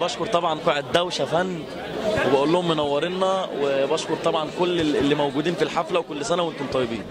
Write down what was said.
بشكر طبعا قاعة دوشة فن وبقول لهم منورنا وبشكر طبعا كل اللي موجودين في الحفلة وكل سنة وأنتم طيبين.